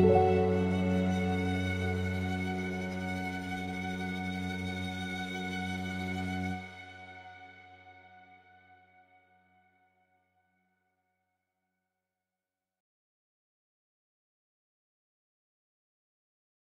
Música